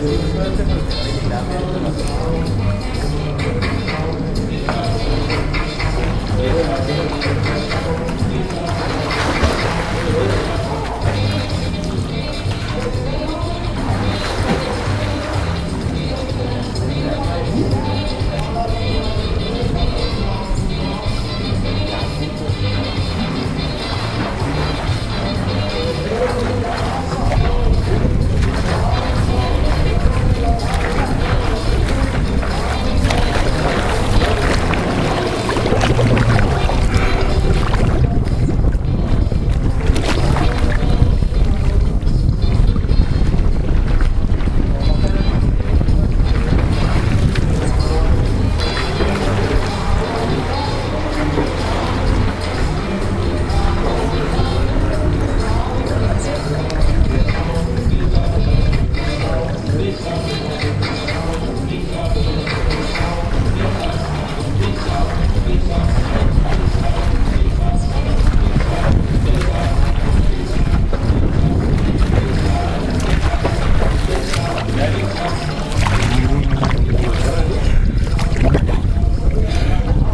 Gracias por estar aquí.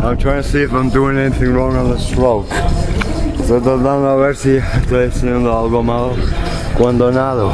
I'm trying to see if I'm doing anything wrong on the stroke. Sto tratando a ver si estoy haciendo algo malo cuando nado.